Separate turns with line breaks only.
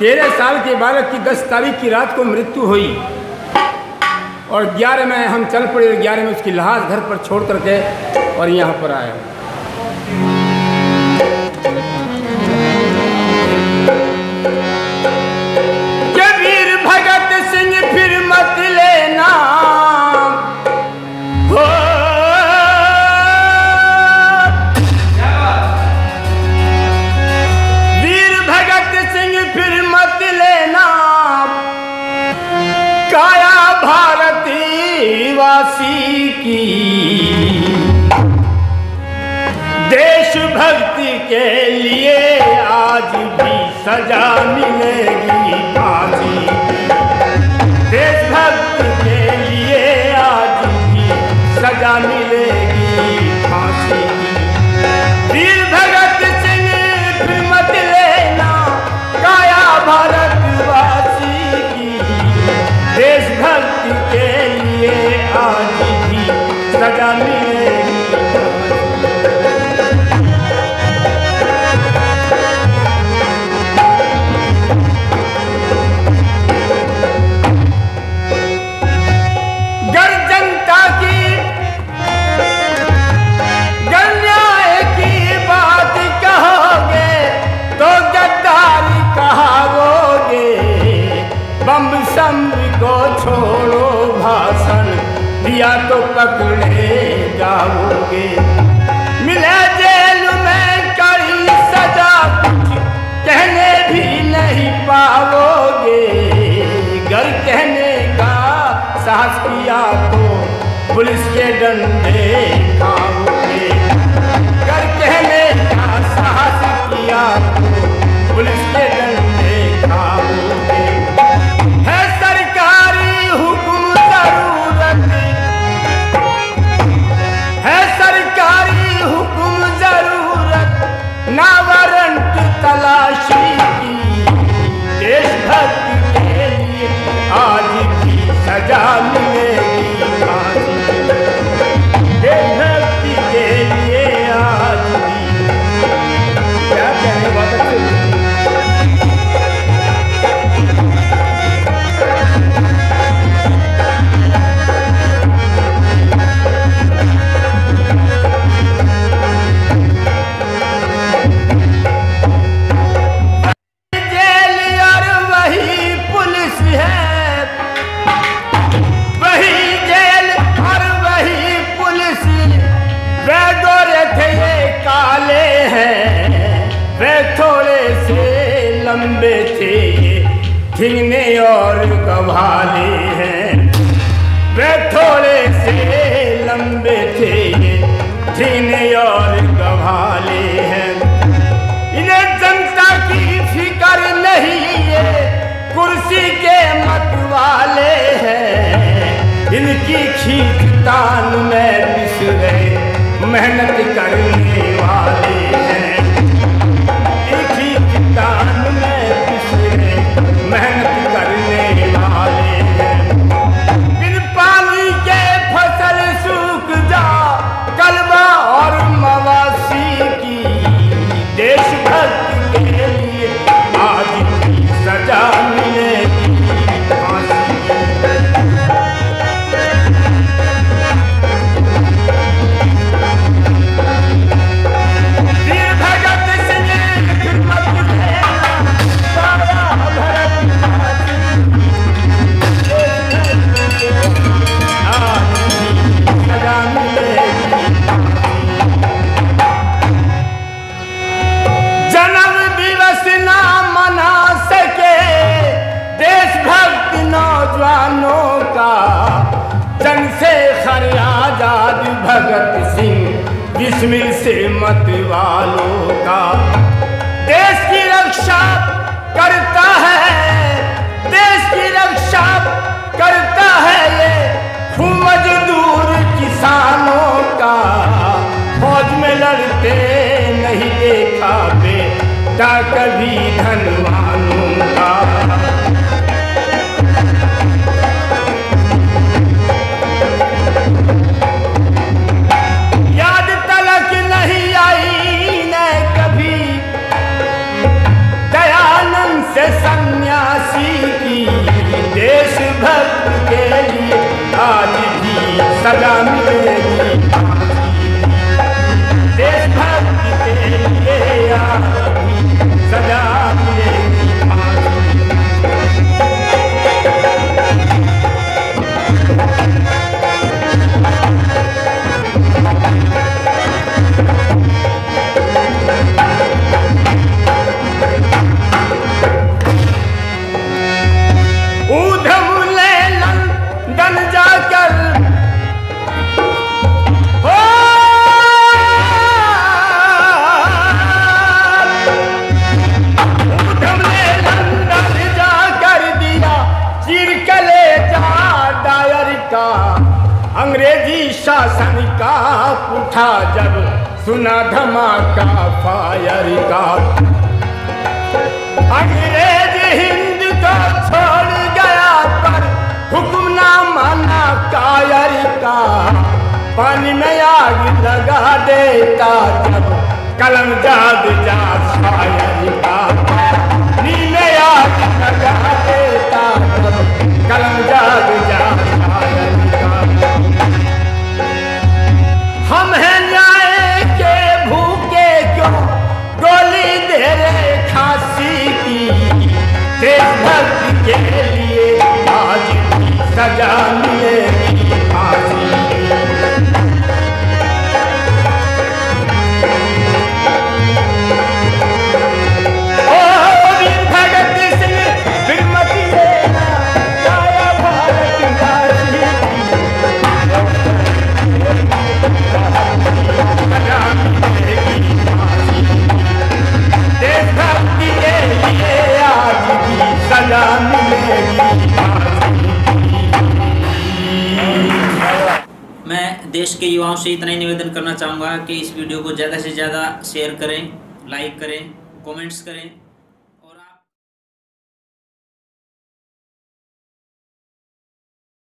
तेरह साल के बालक की दस तारीख की रात को मृत्यु हुई। और ग्यारह में हम चल पड़े ग्यारह में उसकी लाश घर पर छोड़ करके और यहाँ पर आए देशभक्ति के लिए आज भी सजा मिलेगी फांसी। दिया तो पकड़े जाओगे। मिले जेल में कड़ी सजा कुछ कहने भी नहीं पाओगे। घर कहने का साहस किया तो पुलिस के डंडे खाओगे। घर कहने का साहस किया तो पुलिस के डंडे लंबे थे ये ठिंगने और गवाले हैं। वे थोड़े से लंबे थे ये ठिंगने और गवाले हैं। इन्हें जनता की फ़िक्र नहीं है कुर्सी के मतवाले हैं। इनकी खींचतान खर आज़ाद भगत सिंह, जिसमें से मत वालों का देश की रक्षा करता है, देश की रक्षा करता है ये का उठा जब सुना धमाका फायर का। अंग्रेज़ हिंद को छोड़ गया पर हुक्म ना माना कायर का। पानी में आग लगा देता जब कलम जा भी
मैं देश के युवाओं से इतना ही निवेदन करना चाहूँगा कि इस वीडियो को ज़्यादा से ज़्यादा शेयर करें लाइक करें कमेंट्स करें।